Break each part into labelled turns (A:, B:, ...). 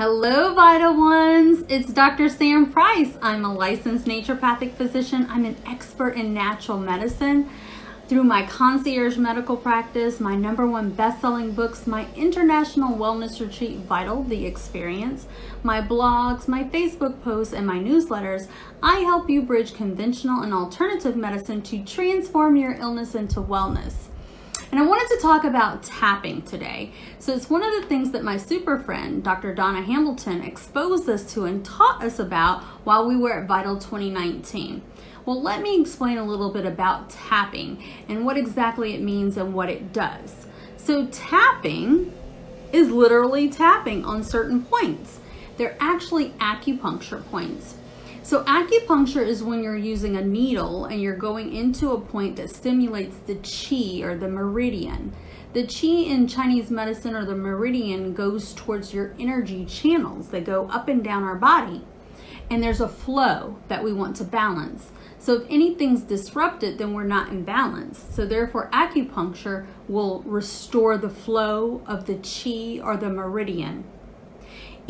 A: Hello, Vital Ones. It's Dr. Sam Price. I'm a licensed naturopathic physician. I'm an expert in natural medicine. Through my concierge medical practice, my number one best-selling books, my international wellness retreat, Vital, The Experience, my blogs, my Facebook posts, and my newsletters, I help you bridge conventional and alternative medicine to transform your illness into wellness. And I wanted to talk about tapping today. So it's one of the things that my super friend, Dr. Donna Hamilton, exposed us to and taught us about while we were at Vital 2019. Well, let me explain a little bit about tapping and what exactly it means and what it does. So tapping is literally tapping on certain points. They're actually acupuncture points. So acupuncture is when you're using a needle and you're going into a point that stimulates the chi or the meridian. The chi in Chinese medicine or the meridian goes towards your energy channels. that go up and down our body. And there's a flow that we want to balance. So if anything's disrupted, then we're not in balance. So therefore acupuncture will restore the flow of the chi or the meridian.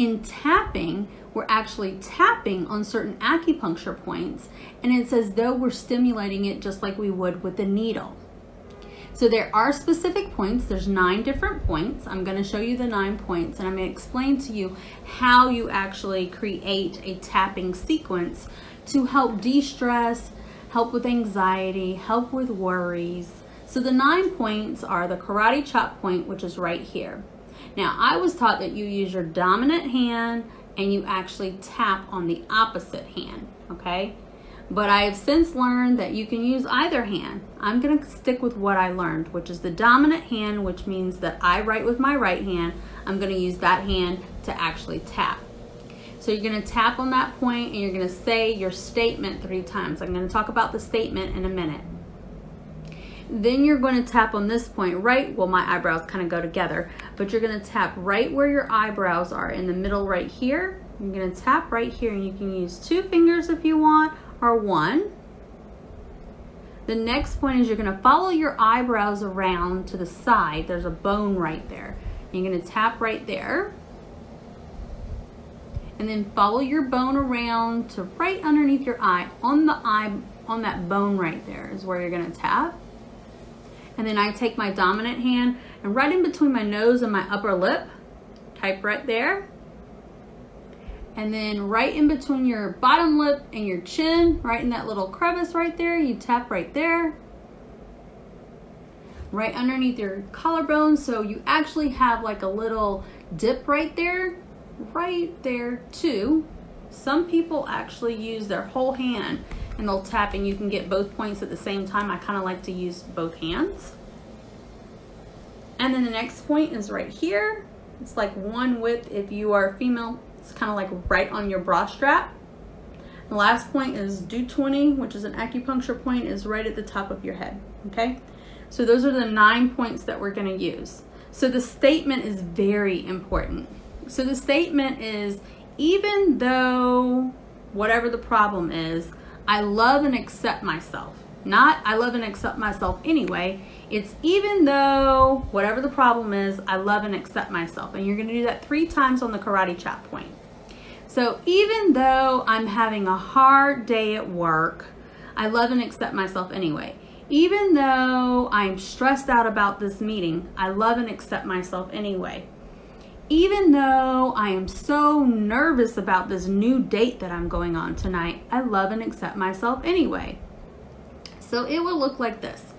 A: In tapping, we're actually tapping on certain acupuncture points and it's as though we're stimulating it just like we would with a needle. So there are specific points. There's nine different points. I'm going to show you the nine points and I'm going to explain to you how you actually create a tapping sequence to help de-stress, help with anxiety, help with worries. So the nine points are the karate chop point, which is right here. Now, I was taught that you use your dominant hand and you actually tap on the opposite hand, okay? But I have since learned that you can use either hand. I'm gonna stick with what I learned, which is the dominant hand, which means that I write with my right hand. I'm gonna use that hand to actually tap. So you're gonna tap on that point and you're gonna say your statement three times. I'm gonna talk about the statement in a minute. Then you're going to tap on this point right, well my eyebrows kind of go together, but you're going to tap right where your eyebrows are in the middle right here. You're going to tap right here and you can use two fingers if you want or one. The next point is you're going to follow your eyebrows around to the side. There's a bone right there. You're going to tap right there. And then follow your bone around to right underneath your eye. On the eye, on that bone right there is where you're going to tap. And then I take my dominant hand and right in between my nose and my upper lip, type right there. And then right in between your bottom lip and your chin, right in that little crevice right there, you tap right there. Right underneath your collarbone, so you actually have like a little dip right there, right there too. Some people actually use their whole hand and they'll tap and you can get both points at the same time. I kind of like to use both hands. And then the next point is right here. It's like one width if you are female. It's kind of like right on your bra strap. The last point is Du 20, which is an acupuncture point, is right at the top of your head, okay? So those are the nine points that we're gonna use. So the statement is very important. So the statement is, even though whatever the problem is, I love and accept myself. Not I love and accept myself anyway. It's even though whatever the problem is, I love and accept myself. And you're gonna do that three times on the karate chop point. So even though I'm having a hard day at work, I love and accept myself anyway. Even though I'm stressed out about this meeting, I love and accept myself anyway even though I am so nervous about this new date that I'm going on tonight, I love and accept myself anyway. So it will look like this.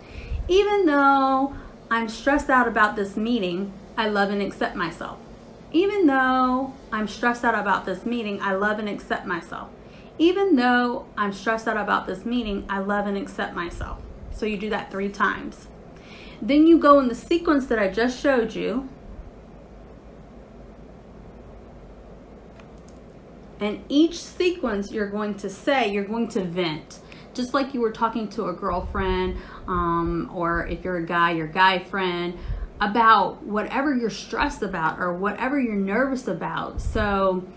A: Even though I'm stressed out about this meeting, I love and accept myself. Even though I'm stressed out about this meeting, I love and accept myself. Even though I'm stressed out about this meeting, I love and accept myself. So you do that three times. Then you go in the sequence that I just showed you, And each sequence you're going to say, you're going to vent. Just like you were talking to a girlfriend, um, or if you're a guy, your guy friend, about whatever you're stressed about or whatever you're nervous about. So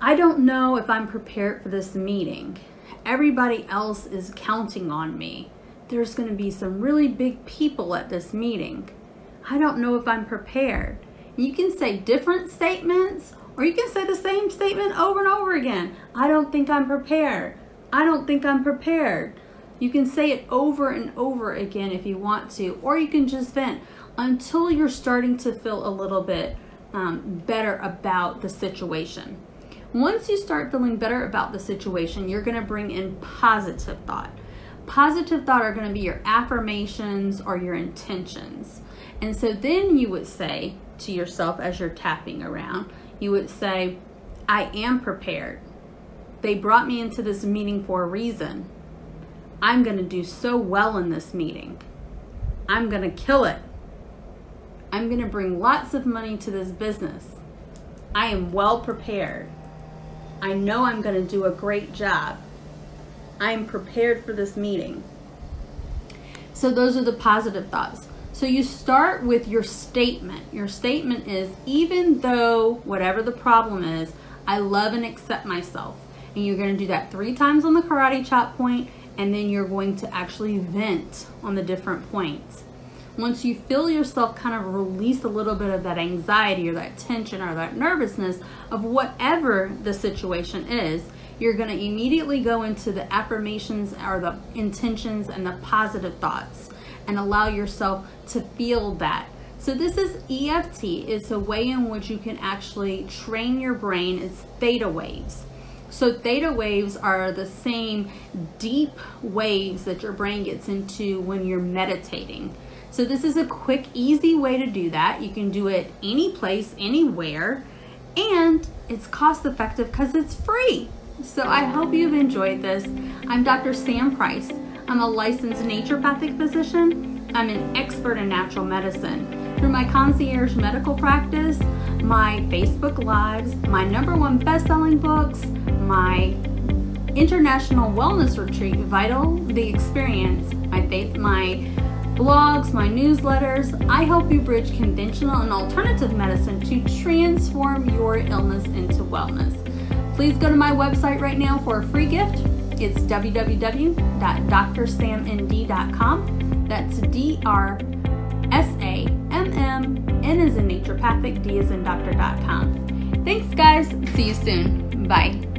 A: I don't know if I'm prepared for this meeting. Everybody else is counting on me. There's going to be some really big people at this meeting. I don't know if I'm prepared. You can say different statements Or you can say the same statement over and over again. I don't think I'm prepared. I don't think I'm prepared. You can say it over and over again if you want to, or you can just vent until you're starting to feel a little bit um, better about the situation. Once you start feeling better about the situation, you're going to bring in positive thought. Positive thought are going to be your affirmations or your intentions. And so then you would say to yourself as you're tapping around, you would say, I am prepared. They brought me into this meeting for a reason. I'm going to do so well in this meeting. I'm going to kill it. I'm going to bring lots of money to this business. I am well prepared. I know I'm going to do a great job. I'm prepared for this meeting. So those are the positive thoughts. So you start with your statement. Your statement is even though whatever the problem is, I love and accept myself. And you're going to do that three times on the karate chop point and then you're going to actually vent on the different points. Once you feel yourself kind of release a little bit of that anxiety or that tension or that nervousness of whatever the situation is, you're going to immediately go into the affirmations or the intentions and the positive thoughts and allow yourself to feel that. So this is EFT. It's a way in which you can actually train your brain. It's theta waves. So theta waves are the same deep waves that your brain gets into when you're meditating. So this is a quick, easy way to do that. You can do it any place, anywhere, and it's cost effective because it's free. So I hope you've enjoyed this. I'm Dr. Sam Price. I'm a licensed naturopathic physician. I'm an expert in natural medicine. Through my concierge medical practice, my Facebook Lives, my number one best-selling books, my international wellness retreat, Vital the Experience, my faith, my blogs, my newsletters. I help you bridge conventional and alternative medicine to transform your illness into wellness. Please go to my website right now for a free gift. It's www.drsammnd.com. That's D R S A M M N as in naturopathic, D as in doctor.com. Thanks, guys. See you soon. Bye.